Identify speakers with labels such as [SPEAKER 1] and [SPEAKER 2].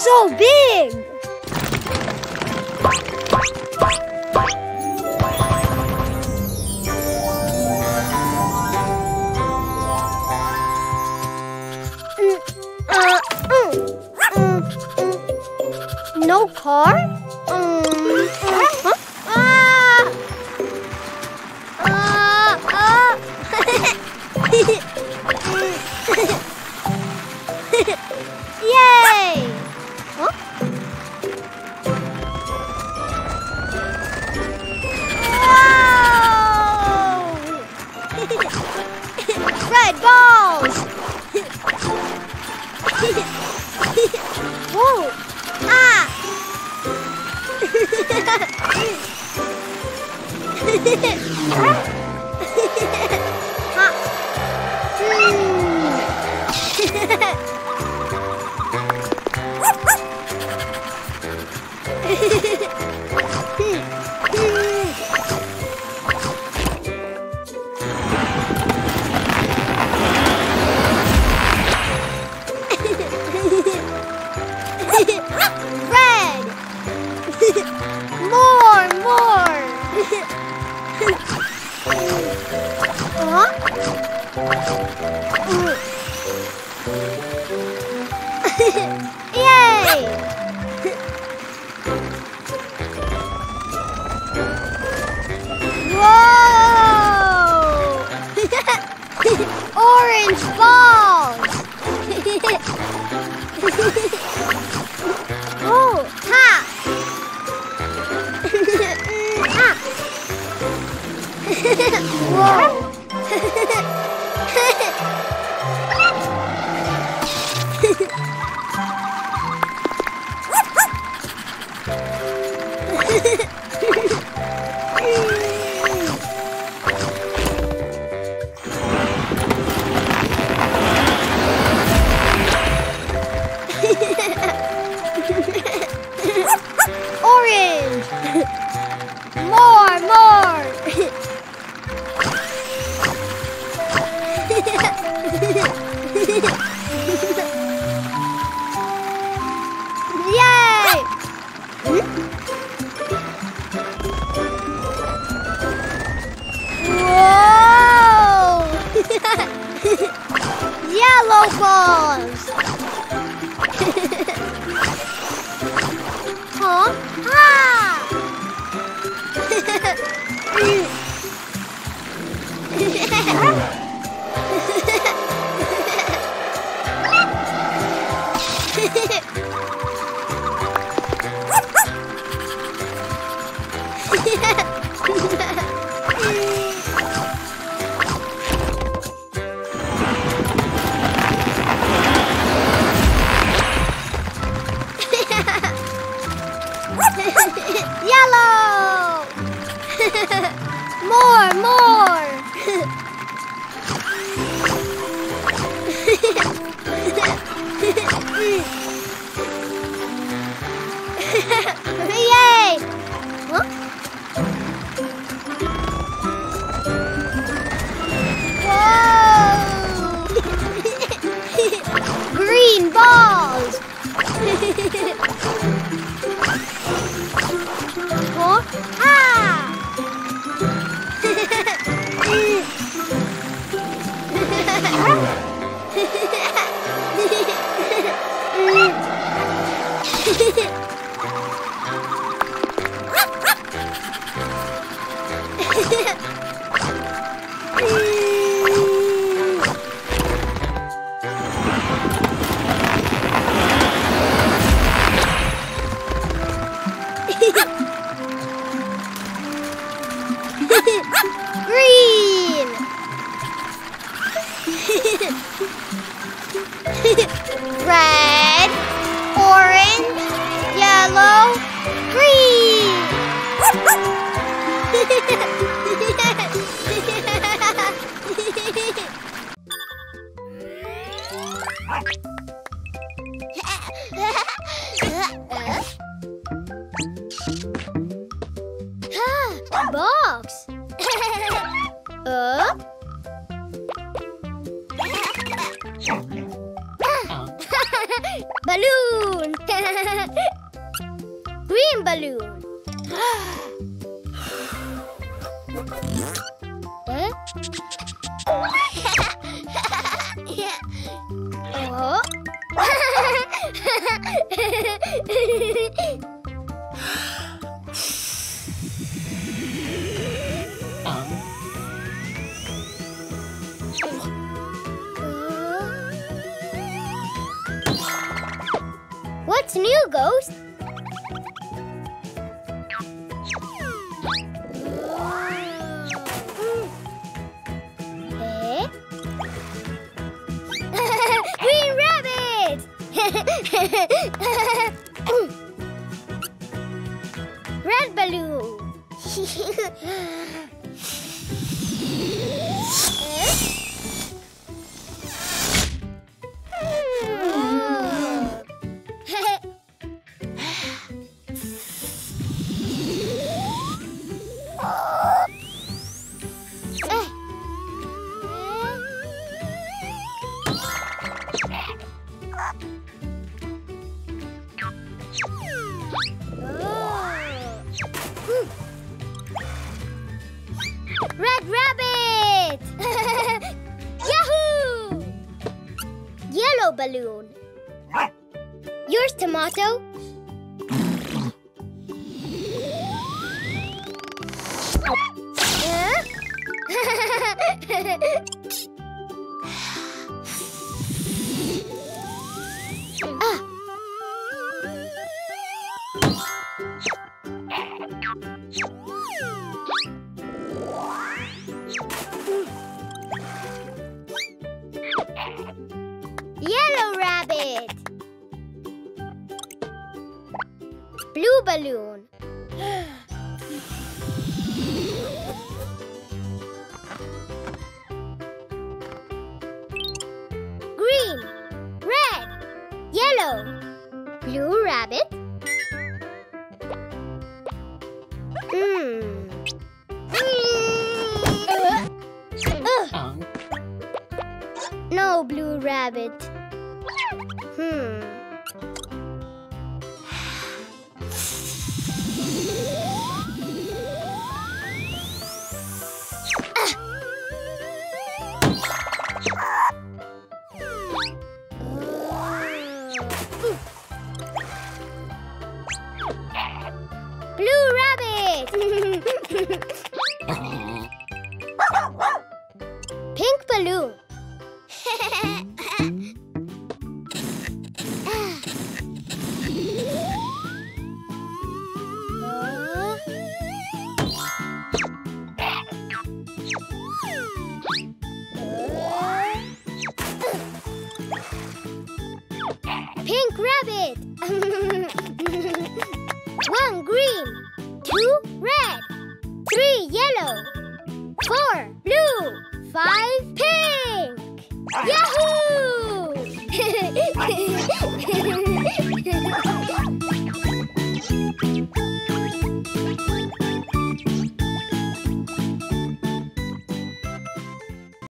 [SPEAKER 1] so big! No car? Um, Ha ha ha! Yay! balls. huh? Ah! yeah. 耳目。Red, orange, yellow, balloon. What's new, Ghost? え! Yellow balloon. Yours, tomato. ah. Blue balloon. Green, red, yellow. Blue rabbit. Hmm. No blue rabbit. Rabbit. Pink balloon. Pink rabbit. five pink. Yahoo!